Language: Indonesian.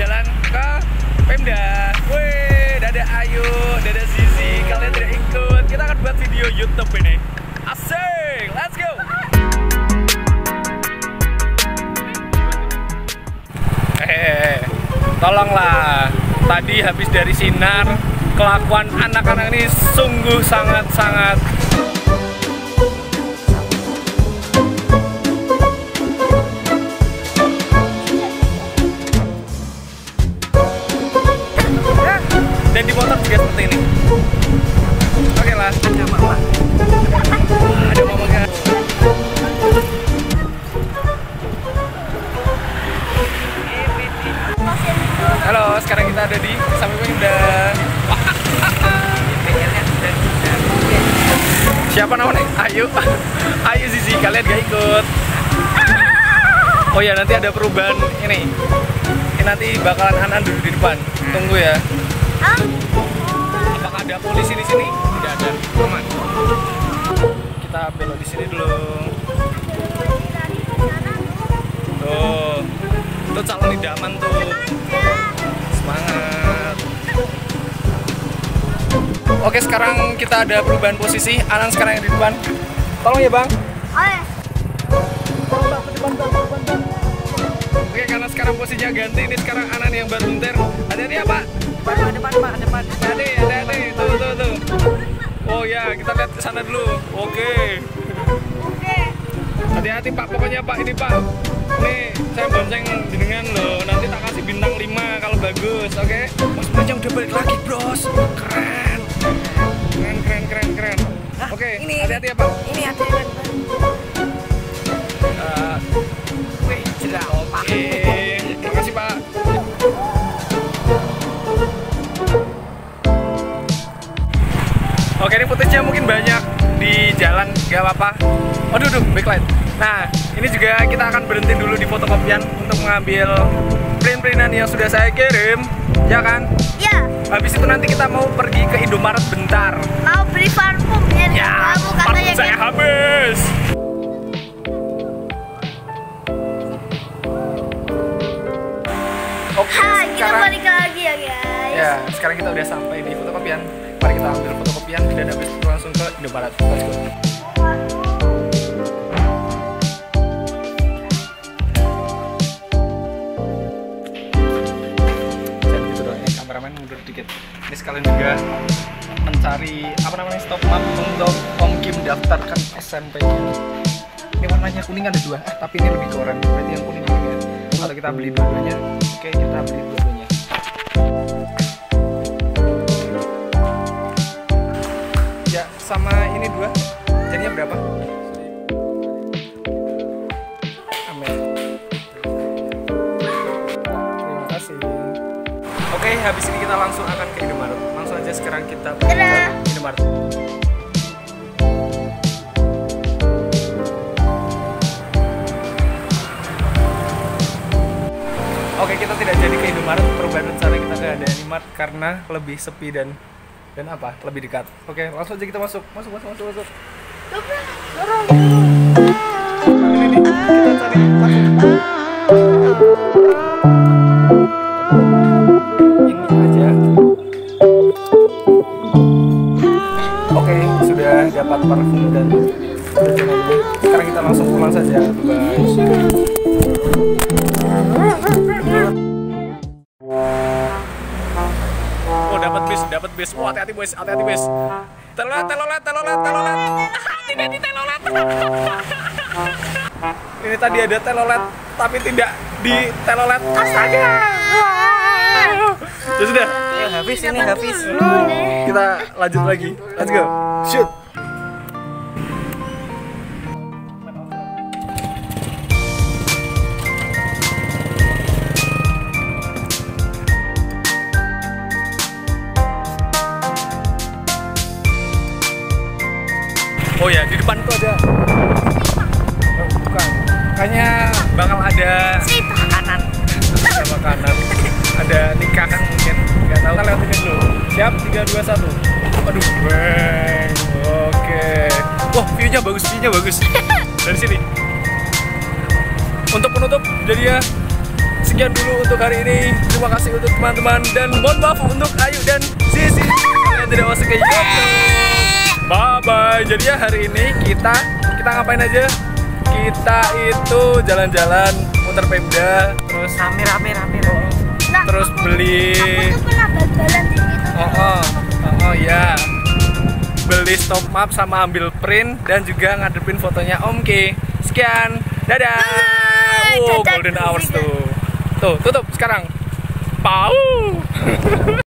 jalan ke Pemda. Wih, dada Ayu, dada Zizi. Kalian tidak ikut. Kita akan buat video YouTube ini. Asik, let's go. Eh, tolonglah. Tadi habis dari sinar, kelakuan anak-anak ini sungguh sangat-sangat dan di motor juga seperti ini. Oke lah ada mama ada mama kan? Halo sekarang kita ada di samping dan siapa namanya? Ayu. Ayu Zizi kalian gak ikut. Oh ya nanti ada perubahan ini. Ini nanti bakalan Anan duduk di depan. Tunggu ya apakah ada polisi di sini? Tidak ada. Aman. Kita belok di sini dulu. Tuh. Itu calon idaman tuh. Semangat. Oke sekarang kita ada perubahan posisi. Anan sekarang yang di depan. Tolong ya bang. Oke, karena sekarang posisinya ganti, ini sekarang Anan yang baru nyetir. Hati-hati ya, Pak. Depan, depan, Pak, depan. Hati, hati-hati. Tuh, tuh, tuh. Oh ya, kita lihat ke sana dulu. Oke. Hati-hati, Pak. Pokoknya, Pak, ini, Pak. Ini saya bonceng jenengan loh. Nanti tak kasih bintang 5 kalau bagus, oke? Mas Bajang udah balik lagi, Bros. Keren. Keren, keren, keren, keren. Oke, ini, hati-hati ya, Pak. Ini hati-hati. Oke, ini footage-nya mungkin banyak di jalan, gak apa-apa. Waduh, duh, backlight. Nah, ini juga kita akan berhenti dulu di fotokopian untuk mengambil print-printan yang sudah saya kirim, ya kan? Ya, Habis itu nanti kita mau pergi ke Indomaret bentar. mau beli parfum ya, Ya, kamu katanya parfum saya gitu. habis. Oke, Hai, kita sekarang balik lagi ya guys. Ya, sekarang kita udah sampai di fotokopian. Mari kita ambil fotokopian dan habis itu langsung ke Indomaret. Let's go. Jangan gitu ya. kameramen mundur dikit. Ini sekalian juga mencari apa namanya stop map untuk Om Kim daftarkan SMP. Ini warnanya kuning ada dua, eh, tapi ini lebih ke oranye. Berarti yang kuning ini. Kalau kita beli dua-duanya, oke kita beli dua-duanya. Sama ini dua. Jadinya berapa? Amin. Terima kasih. Oke, habis ini kita langsung akan ke Indomaret. Langsung aja sekarang kita ke. Indomaret. Oke, kita tidak jadi ke Indomaret. Perubahan rencana kita ke Indomaret karena lebih sepi dan dan apa? Lebih dekat. Oke, langsung aja kita masuk. Masuk, masuk, masuk, masuk. Ini aja. Oke, sudah dapat parfum dan. Sekarang kita langsung pulang saja, guys. Dapat bis. Oh, hati-hati, boys. Hati-hati, bis. Telolet, telolet, telolet, telolet. Tidak di telolet. Ini tadi ada telolet, tapi tidak di telolet. Astaga. Ya sudah, Ya, habis ini habis. kita lanjut lagi. Let's go. Shoot. Oh ya, di depan tuh ada. Oh, bukan. Kayaknya bakal ada makanan. Ada makanan. Ada nikahan mungkin. Gak tahu. Kita lewatin dulu. Siap? 3 2 1. Aduh, bang. Oke. Wah, view-nya bagus, view-nya bagus. Dari sini. Untuk penutup jadi ya sekian dulu untuk hari ini. Terima kasih untuk teman-teman dan mohon maaf untuk Ayu dan Jadi ya hari ini kita kita ngapain aja? Kita itu jalan-jalan muter Pemda, terus Rame rame rame rame. Nah, terus aku- beli Aku tuh pernah bal-balan di situ. Oh, oh, oh, oh ya. Beli stop map sama ambil print dan juga ngadepin fotonya Om K. Sekian. Dadah. Dadah. Wow, golden hours tuh. Tuh, tutup sekarang. Pau.